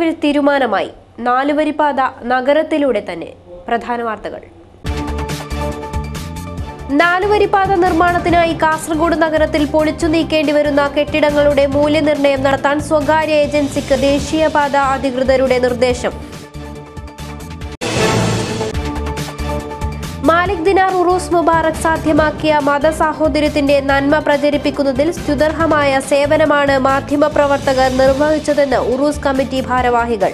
ശ്രമങ്ങൾക്കൊടുവിൽ തീരുമാനമായി നാലുവരിപ്പാത നഗരത്തിലൂടെ തന്നെ. പ്രധാന വാർത്തകൾ. നാലുവരിപ്പാത നിർമ്മാണത്തിനായി കാസർഗോഡ് നഗരത്തിൽ പൊളിച്ചു നീക്കേണ്ടി വരുന്ന കെട്ടിടങ്ങളുടെ മൂല്യനിർണയം നടത്താൻ സ്വകാര്യ ഏജൻസിക്ക് ദേശീയപാത അധികൃതരുടെ നിർദ്ദേശം. മാലിക് ദിനാർ ഉറൂസ് മുബാറക് സാധ്യമാക്കിയ മതസാഹോദര്യത്തിന്റെ നന്മ പ്രചരിപ്പിക്കുന്നതിൽ സ്തുതർഹമായ സേവനമാണ് മാധ്യമപ്രവർത്തകർ നിർവഹിച്ചതെന്ന് ഉറൂസ് കമ്മിറ്റി ഭാരവാഹികൾ.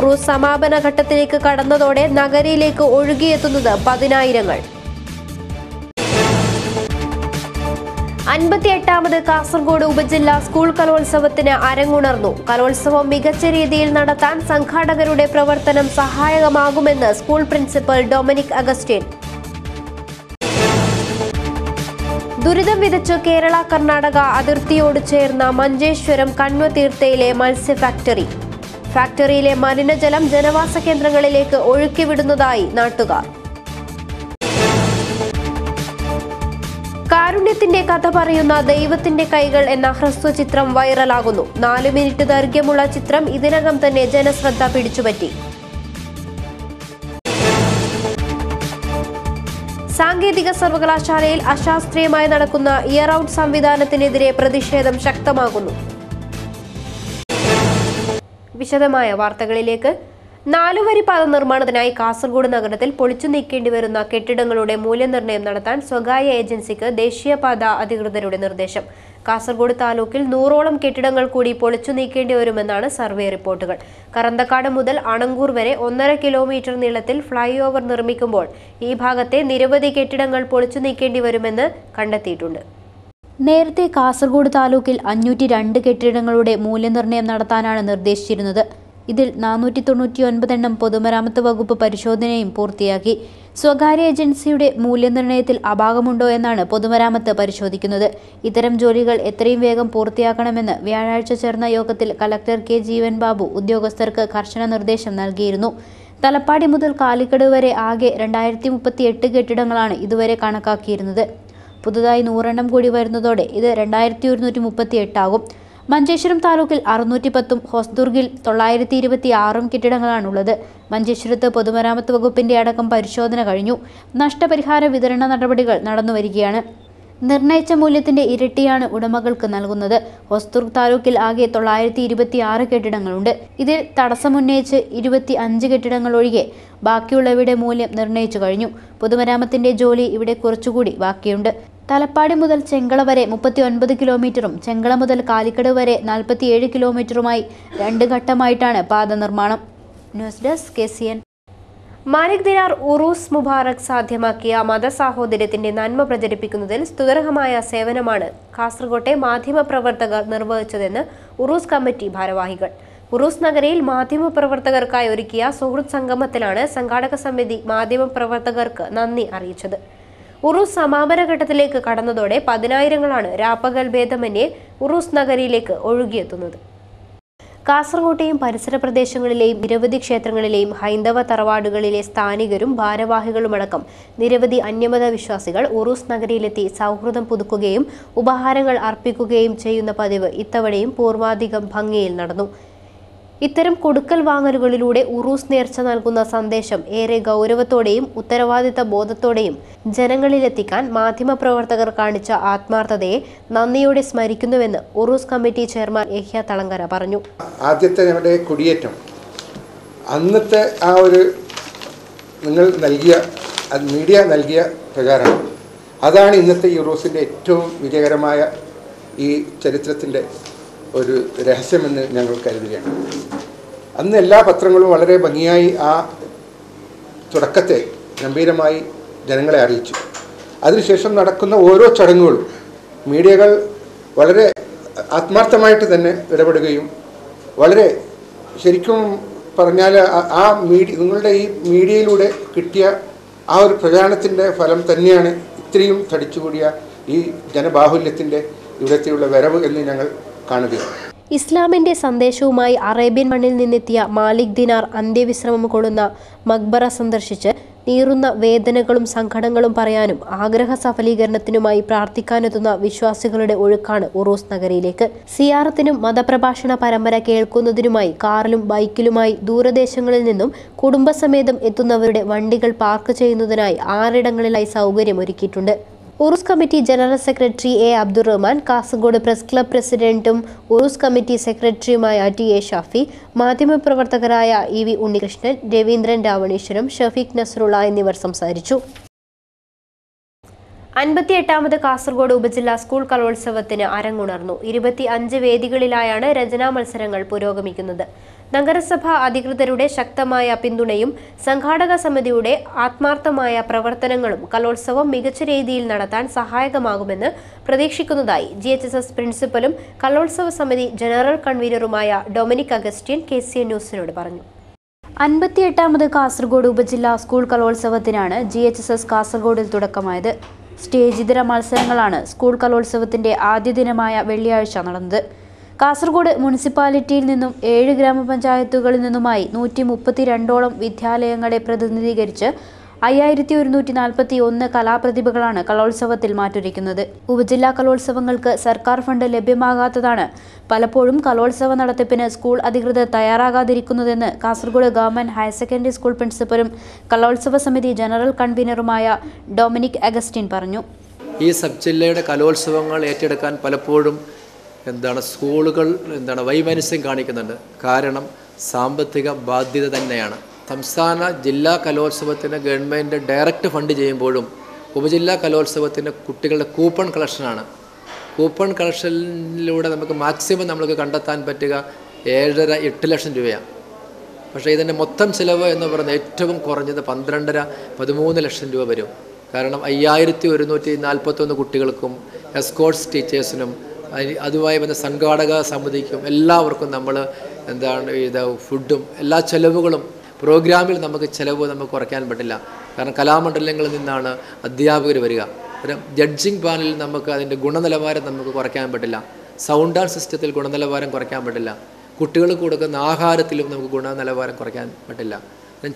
ഉറൂസ് സമാപന ഘട്ടത്തിലേക്ക് കടന്നതോടെ നഗരിയിലേക്ക് ഒഴുകിയെത്തുന്നത് പതിനായിരങ്ങൾ. അൻപത്തിയെട്ടാമത് കാസർഗോഡ് ഉപജില്ലാ സ്കൂൾ കലോത്സവത്തിന് അരങ്ങുണർന്നു. കലോത്സവം മികച്ച രീതിയിൽ നടത്താൻ സംഘാടകരുടെ പ്രവർത്തനം സഹായകമാകുമെന്ന് സ്കൂൾ പ്രിൻസിപ്പൽ ഡൊമിനിക് അഗസ്റ്റിൻ. ദുരിതം വിതച്ച് കേരള കർണാടക അതിർത്തിയോട് ചേർന്ന മഞ്ചേശ്വരം കണ്വതീർത്ഥയിലെ മത്സ്യ ഫാക്ടറി. ഫാക്ടറിയിലെ മലിനജലം ജനവാസ കേന്ദ്രങ്ങളിലേക്ക് ഒഴുക്കിവിടുന്നതായി നാട്ടുകാർ. കാരുണ്യത്തിന്റെ കഥ പറയുന്ന ദൈവത്തിന്റെ കൈകൾ എന്ന ഹ്രസ്വ ചിത്രം വൈറലാകുന്നു. നാല് മിനിറ്റ് ദൈർഘ്യമുള്ള ചിത്രം ഇതിനകം തന്നെ ജനശ്രദ്ധ പിടിച്ചുപറ്റി. സാങ്കേതിക സർവകലാശാലയിൽ അശാസ്ത്രീയമായി നടക്കുന്ന ഇയർ ഔട്ട് സംവിധാനത്തിനെതിരെ പ്രതിഷേധം ശക്തമാകുന്നു. വിശദമായ വാർത്തകളിലേക്ക് നാലുവരിപ്പാത നിർമ്മാണത്തിനായി കാസർഗോഡ് നഗരത്തിൽ പൊളിച്ചു നീക്കേണ്ടി വരുന്ന കെട്ടിടങ്ങളുടെ മൂല്യനിർണയം നടത്താൻ സ്വകാര്യ ഏജൻസിക്ക് ദേശീയപാത അധികൃതരുടെ നിർദ്ദേശം. കാസർഗോഡ് താലൂക്കിൽ നൂറോളം കെട്ടിടങ്ങൾ കൂടി പൊളിച്ചു നീക്കേണ്ടി വരുമെന്നാണ് സർവേ റിപ്പോർട്ടുകൾ. കറന്തക്കാട് മുതൽ അണങ്കൂർ വരെ ഒന്നര കിലോമീറ്റർ നീളത്തിൽ ഫ്ലൈ ഓവർ നിർമ്മിക്കുമ്പോൾ ഈ ഭാഗത്തെ നിരവധി കെട്ടിടങ്ങൾ പൊളിച്ചു നീക്കേണ്ടി വരുമെന്ന് കണ്ടെത്തിയിട്ടുണ്ട്. നേരത്തെ കാസർഗോഡ് താലൂക്കിൽ അഞ്ഞൂറ്റി രണ്ട് കെട്ടിടങ്ങളുടെ മൂല്യനിർണയം നടത്താനാണ് നിർദ്ദേശിച്ചിരുന്നത്. ഇതിൽ നാനൂറ്റി തൊണ്ണൂറ്റി ഒൻപതെണ്ണം പൊതുമരാമത്ത് വകുപ്പ് പരിശോധനയും പൂർത്തിയാക്കി. സ്വകാര്യ ഏജൻസിയുടെ മൂല്യനിർണയത്തിൽ അപാകമുണ്ടോ എന്നാണ് പൊതുമരാമത്ത് പരിശോധിക്കുന്നത്. ഇത്തരം ജോലികൾ എത്രയും വേഗം പൂർത്തിയാക്കണമെന്ന് വ്യാഴാഴ്ച ചേർന്ന യോഗത്തിൽ കലക്ടർ കെ ജീവൻ ബാബു ഉദ്യോഗസ്ഥർക്ക് കർശന നിർദ്ദേശം നൽകിയിരുന്നു. തലപ്പാടി മുതൽ കാലിക്കട് വരെ ആകെ രണ്ടായിരത്തി മുപ്പത്തി എട്ട് കെട്ടിടങ്ങളാണ് ഇതുവരെ കണക്കാക്കിയിരുന്നത്. പുതുതായി നൂറെണ്ണം കൂടി വരുന്നതോടെ ഇത് രണ്ടായിരത്തി ഒരുന്നൂറ്റി മുപ്പത്തി എട്ടാകും മഞ്ചേശ്വരം താലൂക്കിൽ അറുന്നൂറ്റി പത്തും ഹോസ്ദുർഗിൽ തൊള്ളായിരത്തി ഇരുപത്തി ആറും കെട്ടിടങ്ങളാണുള്ളത്. മഞ്ചേശ്വരത്ത് പൊതുമരാമത്ത് വകുപ്പിന്റെ അടക്കം പരിശോധന കഴിഞ്ഞു. നഷ്ടപരിഹാര വിതരണ നടപടികൾ നടന്നുവരികയാണ്. നിർണയിച്ച മൂല്യത്തിന്റെ ഇരട്ടിയാണ് ഉടമകൾക്ക് നൽകുന്നത്. ഹൊസ്ദുർഗ് താലൂക്കിൽ ആകെ തൊള്ളായിരത്തി ഇരുപത്തി ആറ് കെട്ടിടങ്ങളുണ്ട്. ഇതിൽ തടസ്സമുന്നയിച്ച് ഇരുപത്തി അഞ്ച് കെട്ടിടങ്ങൾ ഒഴികെ ബാക്കിയുള്ളവയുടെ മൂല്യം നിർണയിച്ചു കഴിഞ്ഞു. പൊതുമരാമത്തിന്റെ ജോലി ഇവിടെ കുറച്ചുകൂടി ബാക്കിയുണ്ട്. തലപ്പാടി മുതൽ ചെങ്കള വരെ മുപ്പത്തി ഒൻപത് കിലോമീറ്ററും ചെങ്കള മുതൽ കാലിക്കട് വരെ നാൽപ്പത്തിയേഴ് കിലോമീറ്ററുമായി രണ്ട് ഘട്ടമായിട്ടാണ് പാത നിർമ്മാണം. News desk K Malik Dinar ഉറൂസ് മുബാറക് സാധ്യമാക്കിയ മതസാഹോദര്യത്തിന്റെ നന്മ പ്രചരിപ്പിക്കുന്നതിൽ സ്തുതർഹമായ സേവനമാണ് കാസർകോട്ടെ മാധ്യമപ്രവർത്തകർ നിർവഹിച്ചതെന്ന് ഉറൂസ് കമ്മിറ്റി ഭാരവാഹികൾ. ഉറൂസ് നഗരയിൽ മാധ്യമപ്രവർത്തകർക്കായി ഒരുക്കിയ സുഹൃത്ത് സംഗമത്തിലാണ് സംഘാടക സമിതി മാധ്യമപ്രവർത്തകർക്ക് നന്ദി അറിയിച്ചത്. ഉറൂസ് സമാപന ഘട്ടത്തിലേക്ക് കടന്നതോടെ പതിനായിരങ്ങളാണ് രാപ്പകൽ ഭേദമന്യേ ഉറൂസ് നഗരിയിലേക്ക് ഒഴുകിയെത്തുന്നത്. കാസർകോട്ടെയും പരിസര പ്രദേശങ്ങളിലെയും നിരവധി ക്ഷേത്രങ്ങളിലെയും ഹൈന്ദവ തറവാടുകളിലെ സ്ഥാനികരും ഭാരവാഹികളുമടക്കം നിരവധി അന്യമത വിശ്വാസികൾ ഉറൂസ് നഗരിയിലെത്തി സൗഹൃദം പുതുക്കുകയും ഉപഹാരങ്ങൾ അർപ്പിക്കുകയും ചെയ്യുന്ന പതിവ് ഇത്തവണയും പൂർവാധികം ഭംഗിയിൽ നടന്നു. ഇത്തരം കൊടുക്കൽ വാങ്ങലുകളിലൂടെ ഉറൂസ് നേർച്ച നൽകുന്ന സന്ദേശം ഏറെ ഗൗരവത്തോടെയും ഉത്തരവാദിത്ത ബോധത്തോടെയും ജനങ്ങളിലെത്തിക്കാൻ മാധ്യമപ്രവർത്തകർ കാണിച്ച ആത്മാർത്ഥതയെ നന്ദിയോടെ സ്മരിക്കുന്നുവെന്ന് ഉറൂസ് കമ്മിറ്റി ചെയർമാൻ യഹ്യ തളങ്കര പറഞ്ഞു. ആദ്യത്തെ ഞങ്ങളുടെ കുടിയേറ്റം. അന്നത്തെ ആ ഒരു നിങ്ങൾ നൽകിയ മീഡിയ നൽകിയ പ്രകാരം അതാണ് ഇന്നത്തെ യൂറോസിന്റെ ഏറ്റവും വിജയകരമായ ഈ ചരിത്രത്തിന്റെ ഒരു രഹസ്യമെന്ന് ഞങ്ങൾ കരുതുകയാണ്. അന്ന് എല്ലാ പത്രങ്ങളും വളരെ ഭംഗിയായി ആ തുടക്കത്തെ ഗംഭീരമായി ജനങ്ങളെ അറിയിച്ചു. അതിനുശേഷം നടക്കുന്ന ഓരോ ചടങ്ങുകളും മീഡിയകൾ വളരെ ആത്മാർത്ഥമായിട്ട് തന്നെ ഇടപെടുകയും വളരെ ശരിക്കും പറഞ്ഞാൽ ആ- മീഡിയ നിങ്ങളുടെ ഈ മീഡിയയിലൂടെ കിട്ടിയ ആ ഒരു പ്രചാരണത്തിന്റെ ഫലം തന്നെയാണ് ഇത്രയും തടിച്ചുകൂടിയ ഈ ജനബാഹുല്യത്തിന്റെ ഇവിടത്തെയുള്ള വരവ് എന്ന് ഞങ്ങൾ കാണുകയാണ് ഇസ്ലാമിന്റെ സന്ദേശവുമായി അറേബ്യൻ മണ്ണിൽ നിന്നെത്തിയ മാലിക് ദിനാർ അന്ത്യവിശ്രമം കൊള്ളുന്ന മക്ബറ സന്ദർശിച്ച് നീറുന്ന വേദനകളും സങ്കടങ്ങളും പറയാനും ആഗ്രഹ സഫലീകരണത്തിനുമായി പ്രാർത്ഥിക്കാനെത്തുന്ന വിശ്വാസികളുടെ ഒഴുക്കാണ് ഉറൂസ് നഗരിയിലേക്ക്. സിയാറത്തിനും മതപ്രഭാഷണ പരമ്പര കേൾക്കുന്നതിനുമായി കാറിലും ബൈക്കിലുമായി ദൂരദേശങ്ങളിൽ നിന്നും കുടുംബസമേതം എത്തുന്നവരുടെ വണ്ടികൾ പാർക്ക് ചെയ്യുന്നതിനായി ആറിടങ്ങളിലായി സൗകര്യം ഒരുക്കിയിട്ടുണ്ട് Urus committee general secretary A Abdurahman Kasaragod press club പ്രസിഡന്റും ഉറൂസ് കമ്മിറ്റി സെക്രട്ടറിയുമായ ടി എ ഷാഫി മാധ്യമപ്രവർത്തകരായ ഇ വി ഉണ്ണികൃഷ്ണൻ രവീന്ദ്രൻ രാവണീശ്വരം ഷഫീഖ് നസറുള്ള എന്നിവർ സംസാരിച്ചു. അൻപത്തിയെട്ടാമത് കാസർഗോഡ് ഉപജില്ലാ സ്കൂൾ കലോത്സവത്തിന് അരങ്ങുണർന്നു. ഇരുപത്തി അഞ്ച് വേദികളിലായാണ് രചനാ മത്സരങ്ങൾ പുരോഗമിക്കുന്നത്. നഗരസഭ അധികൃതരുടെ ശക്തമായ പിന്തുണയും സംഘാടക സമിതിയുടെ ആത്മാർത്ഥമായ പ്രവർത്തനങ്ങളും കലോത്സവം മികച്ച രീതിയിൽ നടത്താൻ സഹായകമാകുമെന്ന് പ്രതീക്ഷിക്കുന്നതായി ജി എച്ച് എസ് എസ് പ്രിൻസിപ്പലും കലോത്സവ സമിതി general കൺവീനറുമായ Dominic Augustine K C N ന്യൂസിനോട് പറഞ്ഞു. അൻപത്തിയെട്ടാമത് കാസർഗോഡ് ഉപജില്ലാ സ്കൂൾ കലോത്സവത്തിനാണ് ജി എച്ച് എസ് എസ് കാസർഗോഡിൽ തുടക്കമായത്. സ്റ്റേജ് ഇതര മത്സരങ്ങളാണ് സ്കൂൾ കലോത്സവത്തിന്റെ ആദ്യ ദിനമായ വെള്ളിയാഴ്ച നടന്നത്. കാസർഗോഡ് മുനിസിപ്പാലിറ്റിയിൽ നിന്നും ഏഴ് ഗ്രാമപഞ്ചായത്തുകളിൽ നിന്നുമായി നൂറ്റി മുപ്പത്തിരണ്ടോളം വിദ്യാലയങ്ങളെ പ്രതിനിധീകരിച്ച് അയ്യായിരത്തി ഒരുന്നൂറ്റി നാൽപ്പത്തി ഒന്ന് കലാപ്രതിഭകളാണ് കലോത്സവത്തിൽ മാറ്റുരയ്ക്കുന്നത് ഉപജില്ലാ കലോത്സവങ്ങൾക്ക് സർക്കാർ ഫണ്ട് ലഭ്യമാകാത്തതാണ് പലപ്പോഴും കലോത്സവ നടത്തിപ്പിന് സ്കൂൾ അധികൃതർ തയ്യാറാകാതിരിക്കുന്നതെന്ന് Kasaragod government higher secondary school പ്രിൻസിപ്പലും കലോത്സവ സമിതി ജനറൽ കൺവീനറുമായ ഡൊമിനിക് അഗസ്റ്റിൻ പറഞ്ഞു. ഈ സബ് ജില്ലയുടെ കലോത്സവങ്ങൾ ഏറ്റെടുക്കാൻ പലപ്പോഴും എന്താണ് സ്കൂളുകൾ എന്താണ് വൈമനസ്യം കാണിക്കുന്നുണ്ട്. കാരണം സാമ്പത്തിക ബാധ്യത തന്നെയാണ്. സംസ്ഥാന ജില്ലാ കലോത്സവത്തിന് ഗവൺമെന്റ് ഡയറക്റ്റ് ഫണ്ട് ചെയ്യുമ്പോഴും ഉപജില്ലാ കലോത്സവത്തിന് കുട്ടികളുടെ കൂപ്പൺ കളക്ഷനാണ് കൂപ്പൺ കളക്ഷനിലൂടെ നമുക്ക് മാക്സിമം നമ്മൾക്ക് കണ്ടെത്താൻ പറ്റുക ഏഴര എട്ട് ലക്ഷം രൂപയാണ്. പക്ഷേ ഇതിന്റെ മൊത്തം ചിലവ് എന്ന് പറയുന്നത് ഏറ്റവും കുറഞ്ഞത് പന്ത്രണ്ടര പതിമൂന്ന് ലക്ഷം രൂപ വരും. കാരണം അയ്യായിരത്തി ഒരുന്നൂറ്റി നാൽപ്പത്തൊന്ന് കുട്ടികൾക്കും എസ്കോർട്സ് ടീച്ചേഴ്സിനും അതുമായി ബന്ധ സംഘാടക സമിതിക്കും എല്ലാവർക്കും നമ്മൾ എന്താണ് ഇത് ഫുഡും എല്ലാ ചെലവുകളും പ്രോഗ്രാമിൽ നമുക്ക് ചിലവ് നമുക്ക് കുറയ്ക്കാൻ പറ്റില്ല. കാരണം കലാമണ്ഡലങ്ങളിൽ നിന്നാണ് അധ്യാപകർ വരിക. ഒരു ജഡ്ജിങ് പാനലിൽ നമുക്ക് അതിന്റെ ഗുണനിലവാരം നമുക്ക് കുറയ്ക്കാൻ പറ്റില്ല. സൗണ്ട് ആൻഡ് സിസ്റ്റത്തിൽ ഗുണനിലവാരം കുറയ്ക്കാൻ പറ്റില്ല. കുട്ടികൾക്ക് കൊടുക്കുന്ന ആഹാരത്തിലും നമുക്ക് ഗുണനിലവാരം കുറയ്ക്കാൻ പറ്റില്ല.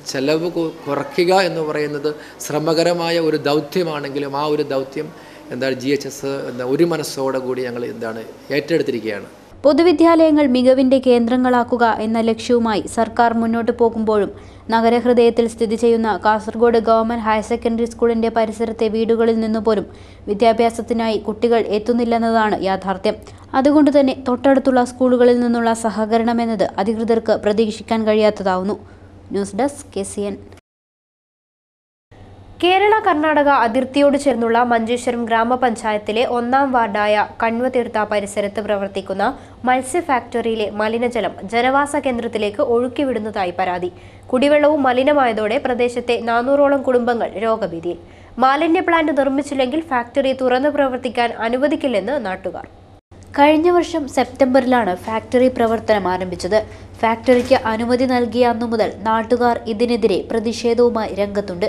ചെലവ് കുറയ്ക്കുക എന്ന് പറയുന്നത് ശ്രമകരമായ ഒരു ദൗത്യമാണെങ്കിലും ആ ഒരു ദൗത്യം എന്താണ് ജി എച്ച് എസ് എന്താ ഒരു മനസ്സോടെ കൂടി ഞങ്ങൾ എന്താണ് ഏറ്റെടുത്തിരിക്കുകയാണ്. പൊതുവിദ്യാലയങ്ങൾ മികവിന്റെ കേന്ദ്രങ്ങളാക്കുക എന്ന ലക്ഷ്യവുമായി സർക്കാർ മുന്നോട്ട് പോകുമ്പോഴും നഗരഹൃദയത്തിൽ സ്ഥിതി ചെയ്യുന്ന കാസർഗോഡ് ഗവൺമെന്റ് ഹയർ സെക്കൻഡറി സ്കൂളിന്റെ പരിസരത്തെ വീടുകളിൽ നിന്നുപോലും വിദ്യാഭ്യാസത്തിനായി കുട്ടികൾ എത്തുന്നില്ലെന്നതാണ് യാഥാർത്ഥ്യം. അതുകൊണ്ട് തന്നെ തൊട്ടടുത്തുള്ള സ്കൂളുകളിൽ നിന്നുള്ള സഹകരണം എന്നത് അധികൃതർക്ക് പ്രതീക്ഷിക്കാൻ കഴിയാത്തതാവുന്നു. News desk K Kerala Karnataka അതിർത്തിയോട് ചേർന്നുള്ള മഞ്ചേശ്വരം ഗ്രാമപഞ്ചായത്തിലെ ഒന്നാം വാർഡായ കണ്വതീർത്ത പരിസരത്ത് പ്രവർത്തിക്കുന്ന മത്സ്യ ഫാക്ടറിയിലെ മലിനജലം ജനവാസ കേന്ദ്രത്തിലേക്ക് ഒഴുക്കിവിടുന്നതായി പരാതി. കുടിവെള്ളവും മലിനമായതോടെ പ്രദേശത്തെ നാനൂറോളം കുടുംബങ്ങൾ രോഗഭീതിയിൽ. മാലിന്യ പ്ലാന്റ് നിർമ്മിച്ചില്ലെങ്കിൽ ഫാക്ടറി തുറന്നു പ്രവർത്തിക്കാൻ അനുവദിക്കില്ലെന്ന് നാട്ടുകാർ. കഴിഞ്ഞ വർഷം സെപ്റ്റംബറിലാണ് ഫാക്ടറി പ്രവർത്തനം ആരംഭിച്ചത്. ഫാക്ടറിക്ക് അനുമതി നൽകിയ അന്നു മുതൽ നാട്ടുകാർ ഇതിനെതിരെ പ്രതിഷേധവുമായി രംഗത്തുണ്ട്.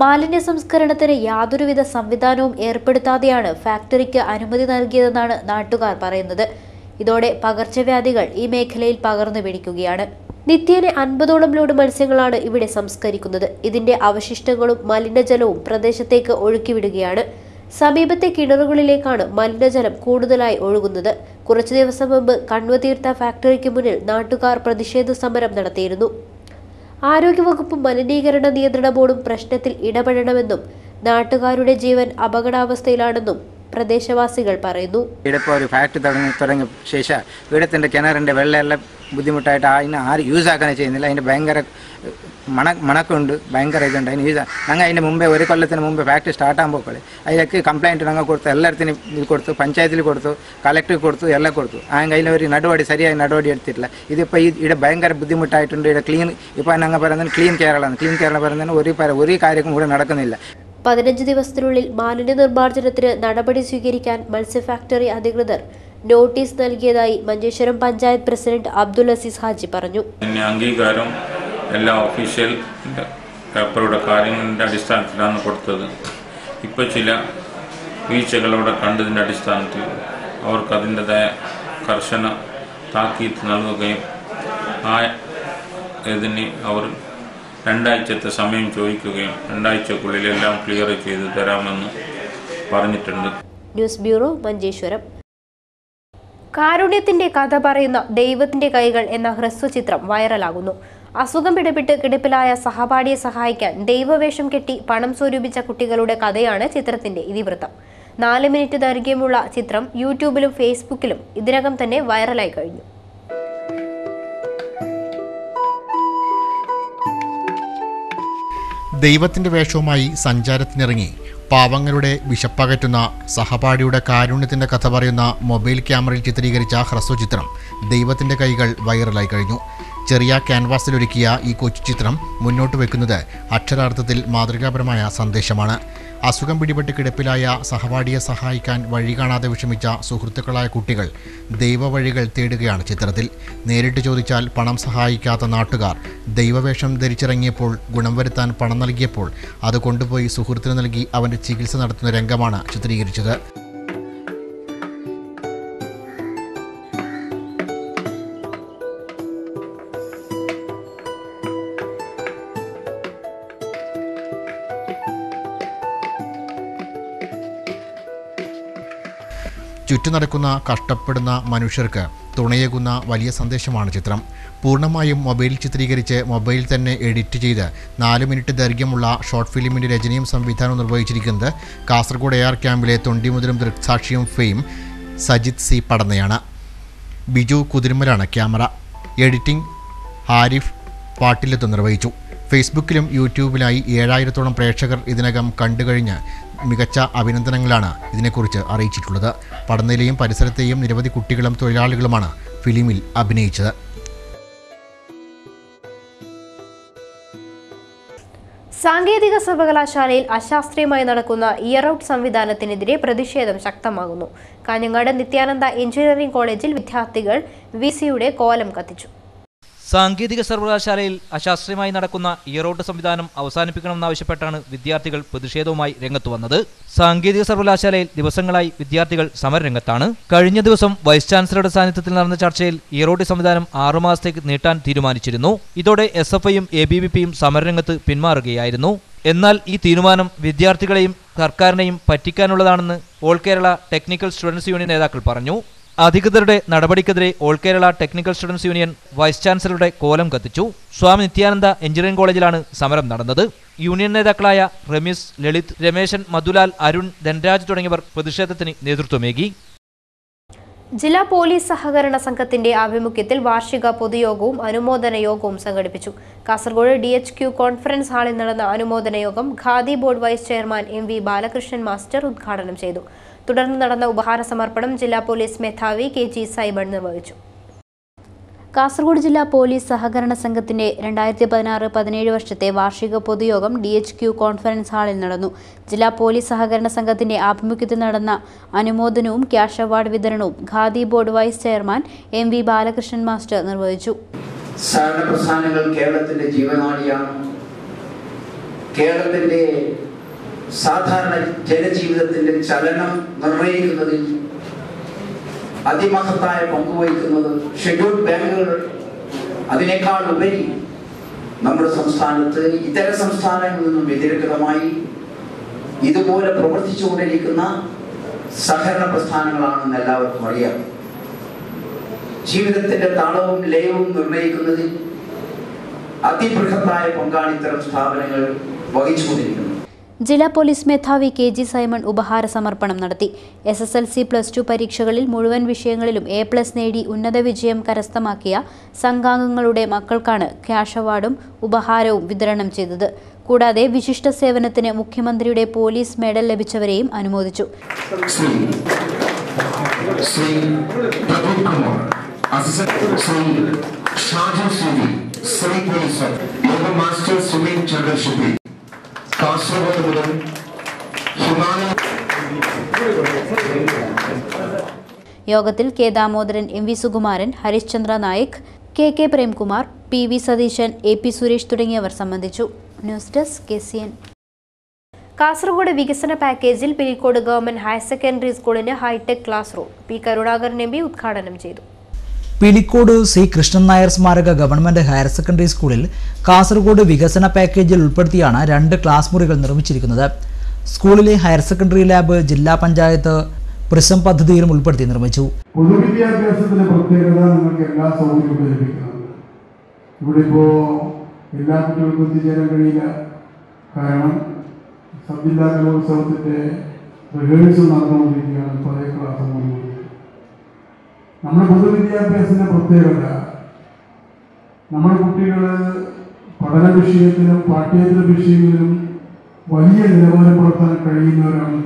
മാലിന്യ സംസ്കരണത്തിന് യാതൊരുവിധ സംവിധാനവും ഏർപ്പെടുത്താതെയാണ് ഫാക്ടറിക്ക് അനുമതി നൽകിയതെന്നാണ് നാട്ടുകാർ പറയുന്നത്. ഇതോടെ പകർച്ചവ്യാധികൾ ഈ മേഖലയിൽ പകർന്നു പിടിക്കുകയാണ്. നിത്യേന അൻപതോളം ലോഡ് മത്സ്യങ്ങളാണ് ഇവിടെ സംസ്കരിക്കുന്നത്. ഇതിന്റെ അവശിഷ്ടങ്ങളും മലിനജലവും പ്രദേശത്തേക്ക് ഒഴുക്കിവിടുകയാണ്. സമീപത്തെ കിണറുകളിലേക്കാണ് മലിനജലം കൂടുതലായി ഒഴുകുന്നത്. കുറച്ചു ദിവസം മുമ്പ് കണ്വതീർത്ത ഫാക്ടറിക്ക് മുന്നിൽ നാട്ടുകാർ പ്രതിഷേധ സമരം നടത്തിയിരുന്നു. ആരോഗ്യവകുപ്പും മലിനീകരണ നിയന്ത്രണ ബോർഡും പ്രശ്നത്തിൽ ഇടപെടണമെന്നും നാട്ടുകാരുടെ ജീവൻ അപകടാവസ്ഥയിലാണെന്നും പ്രദേശവാസികൾ പറയുന്നു. ഇവിടെ ഇപ്പോൾ ഒരു ഫാക്ടറി തുടങ്ങി തുടങ്ങിയ ശേഷം ഇവിടത്തിന്റെ കിണറിന്റെ വെള്ളമെല്ലാം ബുദ്ധിമുട്ടായിട്ട് അതിനെ ആരും യൂസ് ആക്കാനേ ചെയ്യുന്നില്ല. അതിന്റെ ഭയങ്കര മണ മണക്കുണ്ട് ഭയങ്കര ഇതുണ്ട്. അതിന് യൂസ് ഞങ്ങൾ അതിന്റെ മുമ്പേ ഒരു കൊല്ലത്തിന് മുമ്പേ ഫാക്ടറി സ്റ്റാർട്ട് ആകുമ്പോൾ അതിലേക്ക് കംപ്ലൈന്റ് ഞങ്ങൾ കൊടുത്തു എല്ലായിടത്തിനും ഇത് കൊടുത്തു പഞ്ചായത്തിൽ കൊടുത്തു കളക്ടർ കൊടുത്തു എല്ലാം കൊടുത്തു. അതിന് അതിൽ ഒരു നടപടി ശരിയായ നടപടി എടുത്തിട്ടില്ല. ഇതിപ്പോൾ ഈ ഇവിടെ ഭയങ്കര ബുദ്ധിമുട്ടായിട്ടുണ്ട്. ഇവിടെ ക്ലീൻ ഇപ്പോൾ ഞങ്ങൾ പറയുന്നത് ക്ലീൻ കേരളമാണ്. ക്ലീൻ കേരള പറയുന്നതിന് ഒരു ഒരു കാര്യം കൂടെ നടക്കുന്നില്ല. പതിനഞ്ച് ദിവസത്തിനുള്ളിൽ മാലിന്യ നിർമ്മാർജനത്തിന് നടപടി സ്വീകരിക്കാൻ മത്സ്യ ഫാക്ടറി അധികൃതർ നോട്ടീസ് നൽകിയതായി മഞ്ചേശ്വരം പഞ്ചായത്ത് പ്രസിഡന്റ് അബ്ദുൽ അസീസ് ഹാജി പറഞ്ഞു. അംഗീകാരം എല്ലാ ഒഫീഷ്യൽ പേപ്പറുടെ കാര്യങ്ങളുടെ അടിസ്ഥാനത്തിലാണ് കൊടുത്തത്. ഇപ്പോൾ ചില വീഴ്ചകളവിടെ കണ്ടതിന്റെ അടിസ്ഥാനത്തിൽ അവർക്ക് അതിന്റെതായ കർശന താക്കീത്ത് നൽകുകയും ആ ഇതിന് അവർ രണ്ടാഴ്ചത്തെ സമയം ചോദിക്കുകയും രണ്ടാഴ്ചക്കുള്ളിൽ എല്ലാം ക്ലിയർ ചെയ്ത് തരാമെന്ന് പറഞ്ഞിട്ടുണ്ട്. News bureau Manjeshwaram. കാരുണ്യത്തിന്റെ കഥ പറയുന്ന ദൈവത്തിന്റെ കൈകൾ എന്ന ഹ്രസ്വചിത്രം വൈറലാകുന്നു. അസുഖം പിടിപെട്ട് കിടപ്പിലായ സഹപാഠിയെ സഹായിക്കാൻ ദൈവവേഷം കെട്ടി പണം സ്വരൂപിച്ച കുട്ടികളുടെ കഥയാണ് ചിത്രത്തിന്റെ ഇതിവൃത്തം. നാല് മിനിറ്റ് ദൈർഘ്യമുള്ള ചിത്രം യൂട്യൂബിലും ഫേസ്ബുക്കിലും ഇതിനകം തന്നെ വൈറലായി കഴിഞ്ഞു. ദൈവത്തിന്റെ വേഷവുമായി സഞ്ചാരത്തിനിറങ്ങി പാവങ്ങളുടെ വിശപ്പകറ്റുന്ന സഹപാഠിയുടെ കാരുണ്യത്തിന്റെ കഥ പറയുന്ന മൊബൈൽ ക്യാമറയിൽ ചിത്രീകരിച്ച ഹ്രസ്വചിത്രം ദൈവത്തിന്റെ കൈകൾ വൈറലായി കഴിഞ്ഞു. ചെറിയ ക്യാൻവാസിലൊരുക്കിയ ഈ കൊച്ചു ചിത്രം മുന്നോട്ട് വെക്കുന്നത് അക്ഷരാർത്ഥത്തിൽ മാതൃകാപരമായ സന്ദേശമാണ്. അസുഖം പിടിപെട്ട് കിടപ്പിലായ സഹപാഠിയെ സഹായിക്കാൻ വഴി കാണാതെ വിഷമിച്ച സുഹൃത്തുക്കളായ കുട്ടികൾ ദൈവവഴികൾ തേടുകയാണ് ചിത്രത്തിൽ. നേരിട്ട് ചോദിച്ചാൽ പണം സഹായിക്കാത്ത നാട്ടുകാർ ദൈവവേഷം ധരിച്ചിറങ്ങിയപ്പോൾ ഗുണം വരുത്താൻ പണം നൽകിയപ്പോൾ അത് കൊണ്ടുപോയി സുഹൃത്തിന് നൽകി അവന്റെ ചികിത്സ നടത്തുന്ന രംഗമാണ് ചിത്രീകരിച്ചത്. നടക്കുന്ന കഷ്ടപ്പെടുന്ന മനുഷ്യർക്ക് തുണയേകുന്ന വലിയ സന്ദേശമാണ് ചിത്രം. പൂർണമായും മൊബൈൽ ചിത്രീകരിച്ച് മൊബൈൽ തന്നെ എഡിറ്റ് ചെയ്ത് നാല് മിനിറ്റ് ദൈർഘ്യമുള്ള ഷോർട്ട് ഫിലിമിന്റെ രചനയും സംവിധാനവും നിർവഹിച്ചിരിക്കുന്നത് കാസർഗോഡ് എയർ ക്യാമ്പിലെ തൊണ്ടിമുതലും ദൃക്സാക്ഷിയും ഫെയിം സജിത് സി പടന്നയാണ്. ബിജു കുതിരുമലാണ് ക്യാമറ. എഡിറ്റിംഗ് ഹാരിഫ് പാട്ടിലെത്ത് നിർവഹിച്ചു. ഫേസ്ബുക്കിലും യൂട്യൂബിലായി ഏഴായിരത്തോളം പ്രേക്ഷകർ ഇതിനകം കണ്ടുകഴിഞ്ഞ് മികച്ച അഭിനന്ദനങ്ങളാണ് ഇതിനെക്കുറിച്ച് അറിയിച്ചിട്ടുള്ളത്. പഠനയിലെയും പരിസരത്തെയും നിരവധി കുട്ടികളും തൊഴിലാളികളുമാണ് ഫിലിമിൽ അഭിനയിച്ചത്. സാങ്കേതിക സർവകലാശാലയിൽ അശാസ്ത്രീയമായി നടക്കുന്ന ഇയർ ഔട്ട് സംവിധാനത്തിനെതിരെ പ്രതിഷേധം ശക്തമാകുന്നു. കാഞ്ഞങ്ങാട് നിത്യാനന്ദ എഞ്ചിനീയറിംഗ് കോളേജിൽ വിദ്യാർത്ഥികൾ വി സിയുടെ കോലം കത്തിച്ചു. സാങ്കേതിക സർവകലാശാലയിൽ അശാസ്ത്രീയമായി നടക്കുന്ന ഇയറോട്ട് സംവിധാനം അവസാനിപ്പിക്കണമെന്നാവശ്യപ്പെട്ടാണ് വിദ്യാർത്ഥികൾ പ്രതിഷേധവുമായി രംഗത്തു വന്നത്. സാങ്കേതിക സർവകലാശാലയിൽ ദിവസങ്ങളായി വിദ്യാർത്ഥികൾ സമരരംഗത്താണ്. കഴിഞ്ഞ ദിവസം വൈസ് ചാൻസലറുടെ സാന്നിധ്യത്തിൽ നടന്ന ചർച്ചയിൽ ഇയറോട്ട് സംവിധാനം ആറുമാസത്തേക്ക് നീട്ടാൻ തീരുമാനിച്ചിരുന്നു. ഇതോടെ എസ് എഫ് ഐയും എ ബി വി പിയും സമരരംഗത്ത് പിന്മാറുകയായിരുന്നു. എന്നാൽ ഈ തീരുമാനം വിദ്യാർത്ഥികളെയും സർക്കാരിനെയും പറ്റിക്കാനുള്ളതാണെന്ന് all Kerala technical students union നേതാക്കൾ പറഞ്ഞു. അധികൃതരുടെ നടപടിക്കെതിരെ all Kerala technical students union vice ചാൻസലറുടെ കോലം കത്തിച്ചു. സ്വാമി നിത്യാനന്ദ എഞ്ചിനീയറിംഗ് കോളേജിലാണ് സമരം നടന്നത്. യൂണിയൻ നേതാക്കളായ റമീസ് ലളിത് രമേശൻ മധുലാൽ അരുൺ ധൻരാജ് തുടങ്ങിയവർ പ്രതിഷേധത്തിന് നേതൃത്വമേകി. ജില്ലാ പോലീസ് സഹകരണ സംഘത്തിന്റെ ആഭിമുഖ്യത്തിൽ വാർഷിക പൊതുയോഗവും അനുമോദന യോഗവും സംഘടിപ്പിച്ചു. Kasaragod D H Q conference ഹാളിൽ നടന്ന അനുമോദന യോഗം Khadi board vice chairman M V Balakrishnan master ഉദ്ഘാടനം ചെയ്തു. തുടർന്ന് നടന്ന ഉപഹാര സമർപ്പണം ജില്ലാ പോലീസ് മേധാവി കെ ജി സൈബൺ നിർവഹിച്ചു. കാസർഗോഡ് ജില്ലാ പോലീസ് സഹകരണ സംഘത്തിന്റെ രണ്ടായിരത്തി പതിനാറ് പതിനേഴ് വർഷത്തെ വാർഷിക പൊതുയോഗം ഡി എച്ച് ക്യു കോൺഫറൻസ് ഹാളിൽ നടന്നു. ജില്ലാ പോലീസ് സഹകരണ സംഘത്തിന്റെ ആഭിമുഖ്യത്തിൽ നടന്ന അനുമോദനവും ക്യാഷ് അവാർഡ് വിതരണവും Khadi board vice chairman M V Balakrishnan master നിർവഹിച്ചു. സഹകരണ പ്രസ്ഥാനങ്ങൾ കേരളത്തിന്റെ ജീവനാഡിയാണ് കേരളത്തിന്റെ സാധാരണ ജനജീവിതത്തിന്റെ ചലനം നിർവഹിക്കുന്നതിൽ അതിമഹത്തായ പങ്കുവഹിക്കുന്നത് ഷെഡ്യൂൾ ബാങ്കുകൾ അതിനേക്കാൾ ഉപരി നമ്മുടെ സംസ്ഥാനത്ത് ഇതര സംസ്ഥാനങ്ങളിൽ നിന്നും വ്യതിരക്തമായി ഇതുപോലെ പ്രവർത്തിച്ചുകൊണ്ടിരിക്കുന്ന സഹകരണ പ്രസ്ഥാനങ്ങളാണെന്ന് എല്ലാവർക്കും അറിയാം. ജീവിതത്തിന്റെ താളവും ലയവും നിർണയിക്കുന്നതിൽ അതിബൃഹത്തായ പങ്കാണ് ഇത്തരം സ്ഥാപനങ്ങൾ വഹിച്ചുകൊണ്ടിരിക്കുന്നത് ജില്ലാ പോലീസ് മേധാവി കെ ജി സൈമൺ ഉപഹാര സമർപ്പണം നടത്തി. S S L C plus two പരീക്ഷകളിൽ മുഴുവൻ വിഷയങ്ങളിലും എ പ്ലസ് നേടി ഉന്നത വിജയം കരസ്ഥമാക്കിയ സംഘാംഗങ്ങളുടെ മക്കൾക്കാണ് ക്യാഷ് അവാർഡും ഉപഹാരവും വിതരണം ചെയ്തത്. കൂടാതെ വിശിഷ്ട സേവനത്തിന് മുഖ്യമന്ത്രിയുടെ പോലീസ് മെഡൽ ലഭിച്ചവരെയും അനുമോദിച്ചു. ശ്രീ ശ്രീ ശ്രീ കാസർഗോഡ് മുതൽ ഹിമാലയ യോഗത്തിൽ K Damodaran M V Sukumaran Harishchandra Nayak K K Premkumar P V Satheesan A P Suresh തുടങ്ങിയവർ സംബന്ധിച്ചു. News desk K C N. Kasaragod വികസന പാക്കേജിൽ പിലിക്കോട് ഗവൺമെന്റ് ഹയർ സെക്കൻഡറി സ്കൂളിന് hi-tech class room. P Karunakaran M P ഉദ്ഘാടനം ചെയ്തു. Pilicode C Krishnan Nair സ്മാരക government higher secondary സ്കൂളിൽ കാസർഗോഡ് വികസന പാക്കേജിൽ ഉൾപ്പെടുത്തിയാണ് രണ്ട് ക്ലാസ് മുറികൾ നിർമ്മിച്ചിരിക്കുന്നത്. സ്കൂളിലെ ഹയർ സെക്കൻഡറി ലാബ് ജില്ലാ പഞ്ചായത്ത് പ്രിസം പദ്ധതിയിലും ഉൾപ്പെടുത്തി നിർമ്മിച്ചു. പൊതുവിദ്യാഭ്യാസത്തിന്റെ പ്രത്യേകത നിങ്ങൾക്ക് എല്ലാ സൗകര്യവും ലഭിക്കുന്നുണ്ട് ഇവിടെ ഇപ്പോൾ എല്ലാ കുട്ടികൾക്കും എത്തിച്ചേരാൻ കഴിയില്ല. കാരണം സബ് ജില്ലാ കലോത്സവത്തിന്റെ റിഹേഴ്സൽ നടന്നുകൊണ്ടിരിക്കുകയാണ്. പഴയ നമ്മുടെ പൊതുവിദ്യാഭ്യാസത്തിന്റെ പ്രത്യേകത. നമ്മുടെ കുട്ടികൾ പഠന വിഷയത്തിലും പാഠ്യേതര വിഷയങ്ങളിലും വലിയ നിലവാരം പുലർത്താൻ കഴിയുന്നവരാണ്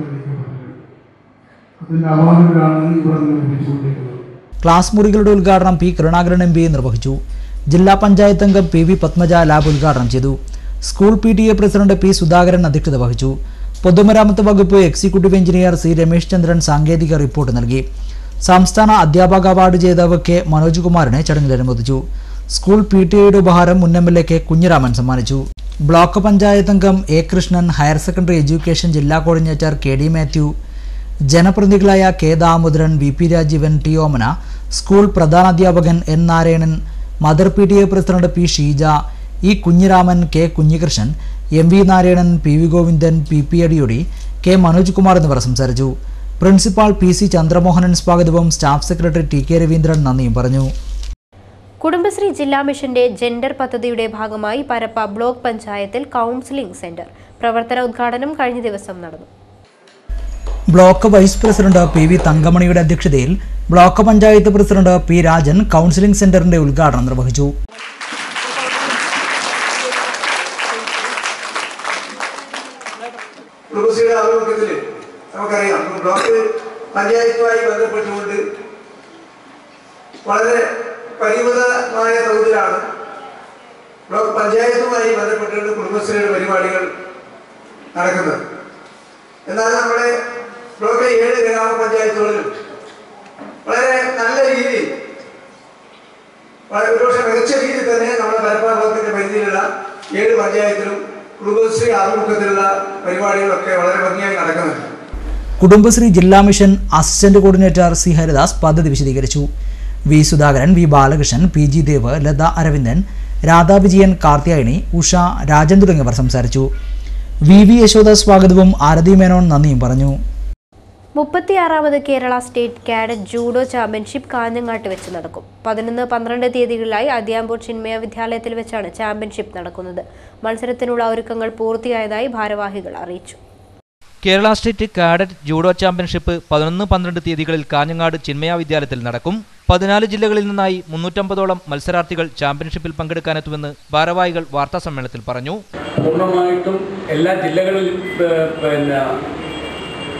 അതിന്റെ അവാർഡുകളാണ് ഇവിടെ നിന്ന് ലഭിച്ചുകൊണ്ടിരിക്കുന്നത്. ക്ലാസ് മുറികളുടെ ഉദ്ഘാടനം പി കരുണാകരൻ എം പി നിർവഹിച്ചു. ജില്ലാ പഞ്ചായത്ത് അംഗം പി വി പത്മജ ലാബ് ഉദ്ഘാടനം ചെയ്തു. School P T A president P Sudhakaran അധ്യക്ഷത വഹിച്ചു. പൊതുമരാമത്ത് വകുപ്പ് executive engineer C Ramesh Chandran സാങ്കേതിക റിപ്പോർട്ട് നൽകി. സംസ്ഥാന അധ്യാപക അവാർഡ് ജേതാവ് കെ മനോജ് കുമാറിനെ ചടങ്ങിൽ അനുമോദിച്ചു. സ്കൂൾ പി ടി എയുടെ ഉപഹാരം മുൻ M L A K Kunhiraman സമ്മാനിച്ചു. ബ്ലോക്ക് പഞ്ചായത്ത് അംഗം A Krishnan higher secondary education ജില്ലാ coordinator K D Mathew ജനപ്രതിനിധികളായ K Damodaran V P Rajeevan T Omana school പ്രധാനാധ്യാപകൻ N Narayanan mother P T A president P Sheeja E Kunhiraman K Kunhikrishnan M V Narayanan P V Govindan P P Adiyodi K Manoj Kumar എന്നിവർ സംസാരിച്ചു. Principal P C Chandramohanan സ്വാഗതവും staff secretary T K Raveendran നന്ദിയും പറഞ്ഞു. കുടുംബശ്രീ ജില്ലാ മിഷന്റെ gender പദ്ധതിയുടെ ഭാഗമായി Parappa block പഞ്ചായത്തിൽ കൗൺസിലിംഗ് സെന്റർ പ്രവർത്തന ഉദ്ഘാടനം കഴിഞ്ഞ ദിവസം നടന്നു. Block vice president P V തങ്കമണിയുടെ അധ്യക്ഷതയിൽ block panchayat president P Rajan counselling സെന്ററിന്റെ ഉദ്ഘാടനം നിർവഹിച്ചു. കുടുംബശ്രീയുടെ നമുക്കറിയാം. ബ്ലോക്ക് പഞ്ചായത്തുമായി ബന്ധപ്പെട്ടുകൊണ്ട് വളരെ പരിമിതമായ തോതിലാണ് ബ്ലോക്ക് പഞ്ചായത്തുമായി ബന്ധപ്പെട്ടുകൊണ്ട് കുടുംബശ്രീയുടെ പരിപാടികൾ നടക്കുന്നത്. എന്നാൽ നമ്മുടെ ബ്ലോക്ക് ഏഴ് ഗ്രാമപഞ്ചായത്തുകളിലും വളരെ നല്ല രീതിയിൽ ഒരുപക്ഷെ മികച്ച രീതിയിൽ തന്നെ നമ്മുടെ പരപ്പാ ബ്ലോക്കിന്റെ പരിധിയിലുള്ള ഏഴ് പഞ്ചായത്തിലും കുടുംബശ്രീ ആഭിമുഖ്യത്തിലുള്ള പരിപാടികളൊക്കെ വളരെ ഭംഗിയായി നടക്കുന്നുണ്ട്. കുടുംബശ്രീ ജില്ലാ mission assistant coordinator C Haridas പദ്ധതി വിശദീകരിച്ചു. V Sudhakaran V Balakrishnan P G Dev Latha Aravindan Radha Vijayan Karthyayani Usha Rajan തുടങ്ങിയവർ സംസാരിച്ചു. വി വി യശോദ സ്വാഗതവും ആരതി മേനോൻ നന്ദിയും പറഞ്ഞു. മുപ്പത്തിയാറാമത് Kerala state cadet judo championship കാഞ്ഞങ്ങാട്ട് വെച്ച് നടക്കും. പതിനൊന്ന് പന്ത്രണ്ട് തീയതികളിലായി അതിയാമ്പൂർ ചിന്മയ വിദ്യാലയത്തിൽ വെച്ചാണ് ചാമ്പ്യൻഷിപ്പ് നടക്കുന്നത്. മത്സരത്തിനുള്ള ഒരുക്കങ്ങൾ പൂർത്തിയായതായി ഭാരവാഹികൾ അറിയിച്ചു. Kerala state cadet judo championship പതിനൊന്ന് പന്ത്രണ്ട് തീയതികളിൽ കാഞ്ഞങ്ങാട് ചിന്മയ വിദ്യാലയത്തിൽ നടക്കും. പതിനാല് ജില്ലകളിൽ നിന്നായി മുന്നൂറ്റമ്പതോളം മത്സരാർത്ഥികൾ ചാമ്പ്യൻഷിപ്പിൽ പങ്കെടുക്കാനെത്തുമെന്ന് ഭാരവാഹികൾ വാർത്താ സമ്മേളനത്തിൽ പറഞ്ഞു. പൂർണമായിട്ടും എല്ലാ ജില്ലകളിലും പിന്നെ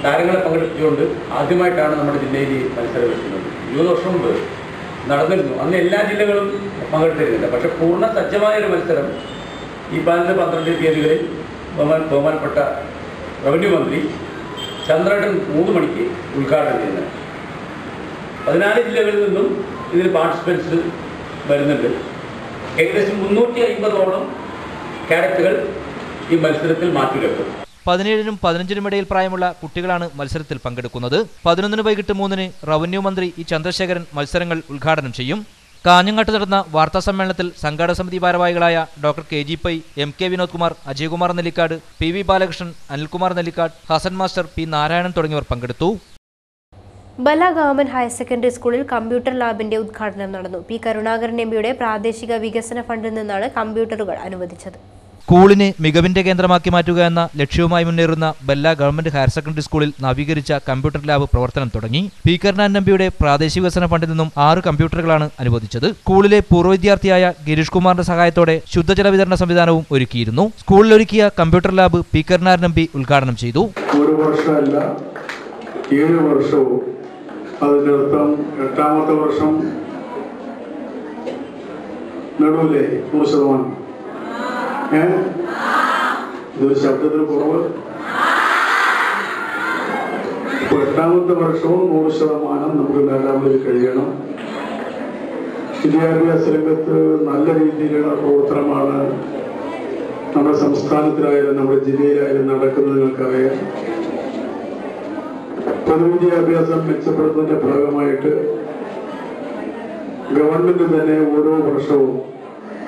താരങ്ങളെ പങ്കെടുത്തുകൊണ്ട് ആദ്യമായിട്ടാണ് നമ്മുടെ ജില്ലയിൽ ഈ മത്സരം വെക്കുന്നത് ഇരുപത് വർഷം മുമ്പ് നടന്നിരുന്നു. അന്ന് എല്ലാ ജില്ലകളും പങ്കെടുത്തിരുന്നില്ല. പക്ഷേ പൂർണ സജ്ജമായ ഒരു മത്സരം ഈ പതിനൊന്ന് പന്ത്രണ്ട് തീയതികളിൽ ബഹുമാനപ്പെട്ട റവന്യൂ മന്ത്രി ചന്ദ്രേട്ടൻ മൂന്ന് മണിക്ക് ഉദ്ഘാടനം ചെയ്യുന്നത് പതിനാല് ജില്ലകളിൽ നിന്നും ഇതിൽ പാർട്ടിസിപ്പൻസ് വരുന്നുണ്ട്. ഏകദേശം മുന്നൂറ്റി അൻപതോളം ക്യാരക്ടറുകൾ ഈ മത്സരത്തിൽ മാറ്റിവെക്കും പതിനേഴിനും പതിനഞ്ചിനും ഇടയിൽ പ്രായമുള്ള കുട്ടികളാണ് മത്സരത്തിൽ പങ്കെടുക്കുന്നത്. പതിനൊന്നിന് വൈകിട്ട് മൂന്നിന് റവന്യൂ മന്ത്രി ഇ ചന്ദ്രശേഖരൻ മത്സരങ്ങൾ ഉദ്ഘാടനം ചെയ്യും. കാഞ്ഞങ്ങാട്ട് നടന്ന വാർത്താ സമ്മേളനത്തിൽ സംഘാടക സമിതി ഭാരവാഹികളായ doctor K G Pai M K Vinod Kumar Ajayakumar Nellikkad P V Balakrishnan Anilkumar Nellikkad Hassan master P Narayanan തുടങ്ങിയവർ പങ്കെടുത്തു. ബല ഗവൺമെന്റ് ഹയർ സെക്കൻഡറി സ്കൂളിൽ കമ്പ്യൂട്ടർ ലാബിന്റെ ഉദ്ഘാടനം നടന്നു. പി കരുണാകരൻ എംപിയുടെ പ്രാദേശിക വികസന ഫണ്ടിൽ നിന്നാണ് കമ്പ്യൂട്ടറുകൾ അനുവദിച്ചത്. സ്കൂളിനെ മികവിന്റെ കേന്ദ്രമാക്കി മാറ്റുക എന്ന ലക്ഷ്യവുമായി മുന്നേറുന്ന ബെല്ല ഗവൺമെന്റ് ഹയർ സെക്കൻഡറി സ്കൂളിൽ നവീകരിച്ച കമ്പ്യൂട്ടർ ലാബ് പ്രവർത്തനം തുടങ്ങി. പി. കരുണാകരൻ നമ്പിയുടെ പ്രാദേശിക വികസന ഫണ്ടിൽ നിന്നും ആറ് കമ്പ്യൂട്ടറുകളാണ് അനുവദിച്ചത്. സ്കൂളിലെ പൂർവ വിദ്യാർത്ഥിയായ ഗിരീഷ് കുമാറിന്റെ സഹായത്തോടെ ശുദ്ധജല വിതരണ സംവിധാനവും ഒരുക്കിയിരുന്നു. സ്കൂളിൽ ഒരുക്കിയ computer lab P. Karunakaran Nambi ഉദ്ഘാടനം ചെയ്തു. വർഷമല്ല എട്ടാമത്തെ വർഷം നടുവിലെ നൂറ് ശതമാനം. ഇതൊരു ശബ്ദത്തിന് കുറവ്. എട്ടാമത്തെ വർഷവും നൂറ് ശതമാനം നമുക്ക് നേടാൻ കഴിയണം. വിദ്യാഭ്യാസ രംഗത്ത് നല്ല രീതിയിലുള്ള പ്രവർത്തനമാണ് നമ്മുടെ സംസ്ഥാനത്തിലായാലും നമ്മുടെ ജില്ലയിലായാലും നടക്കുന്നത് നിങ്ങൾക്കറിയാം. പൊതുവിദ്യാഭ്യാസം മെച്ചപ്പെടുത്തുന്നതിന്റെ ഭാഗമായിട്ട് ഗവൺമെന്റ് തന്നെ ഓരോ വർഷവും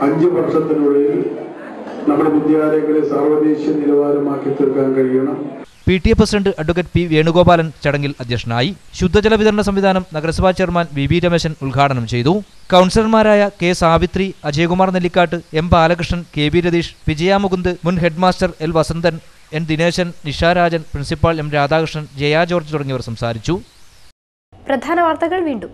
അഞ്ച് വർഷത്തിനുള്ളിൽ നമ്മുടെ വിദ്യാലയങ്ങളെ സർവദേശീയ നിലവാരമാക്കി തീർക്കാൻ കഴിയണം. P T A president advocate P Venugopalan ചടങ്ങിൽ അധ്യക്ഷനായി ശുദ്ധജല വിതരണ സംവിധാനം നഗരസഭാ ചെയർമാൻ വി ബി രമേശൻ ഉദ്ഘാടനം ചെയ്തു. കൗൺസിലർമാരായ K Savithri Ajayakumar Nellikkattu M Balakrishnan K V Ratheesh Vijaya Mukund മുൻ headmaster L Vasanthan N Dineshan Nisharajan principal M Radhakrishnan Jaya George തുടങ്ങിയവർ സംസാരിച്ചു. പ്രധാന വാർത്തകൾ വീണ്ടും.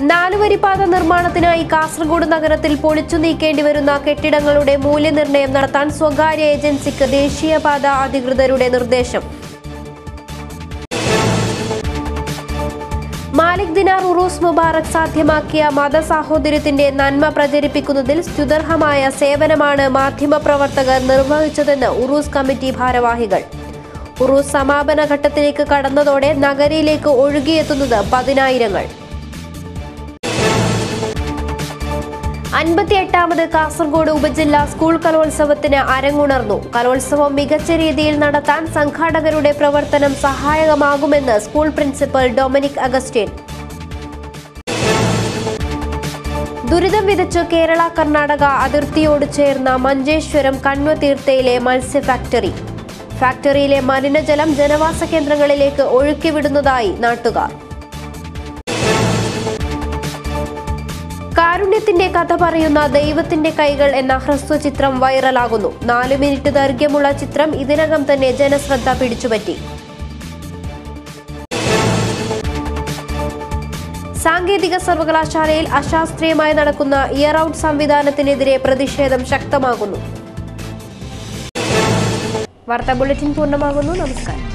നാലുവരിപ്പാത നിർമ്മാണത്തിനായി കാസർഗോഡ് നഗരത്തിൽ പൊളിച്ചു നീക്കേണ്ടി വരുന്ന കെട്ടിടങ്ങളുടെ മൂല്യനിർണയം നടത്താൻ സ്വകാര്യ ഏജൻസിക്ക് ദേശീയപാത അധികൃതരുടെ നിർദ്ദേശം. മാലിക് ദിനാർ ഉറൂസ് മുബാറക് സാധ്യമാക്കിയ മതസാഹോദര്യത്തിന്റെ നന്മ പ്രചരിപ്പിക്കുന്നതിൽ സ്തുതർഹമായ സേവനമാണ് മാധ്യമപ്രവർത്തകർ നിർവഹിച്ചതെന്ന് ഉറൂസ് കമ്മിറ്റി ഭാരവാഹികൾ. ഉറൂസ് സമാപന ഘട്ടത്തിലേക്ക് കടന്നതോടെ നഗരയിലേക്ക് ഒഴുകിയെത്തുന്നത് പതിനായിരങ്ങൾ. അൻപത്തിയെട്ടാമത് കാസർഗോഡ് ഉപജില്ലാ സ്കൂൾ കലോത്സവത്തിന് അരങ്ങുണർന്നു. കലോത്സവം മികച്ച രീതിയിൽ നടത്താൻ സംഘാടകരുടെ പ്രവർത്തനം സഹായകമാകുമെന്ന് സ്കൂൾ പ്രിൻസിപ്പൽ ഡൊമിനിക് അഗസ്റ്റിൻ. ദുരിതം വിതച്ച് കേരള കർണാടക അതിർത്തിയോട് ചേർന്ന മഞ്ചേശ്വരം കണ്വതീർത്ഥയിലെ മത്സ്യ ഫാക്ടറി. ഫാക്ടറിയിലെ മലിനജലം ജനവാസ കേന്ദ്രങ്ങളിലേക്ക് ഒഴുക്കിവിടുന്നതായി നാട്ടുകാർ. കാരുണ്യത്തിന്റെ കഥ പറയുന്ന ദൈവത്തിന്റെ കൈകൾ എന്ന ഹ്രസ്വചിത്രം വൈറലാകുന്നു. നാല് മിനിറ്റ് ദൈർഘ്യമുള്ള ചിത്രം ഇതിനകം തന്നെ ജനശ്രദ്ധ പിടിച്ചുപറ്റി. സാങ്കേതിക സർവകലാശാലയിൽ അശാസ്ത്രീയമായി നടക്കുന്ന ഇയർ ഔട്ട് സംവിധാനത്തിനെതിരെ പ്രതിഷേധം ശക്തമാകുന്നു. വാർത്താ ബുള്ളറ്റിൻ പൂർണമാകുന്നു. നമസ്കാരം.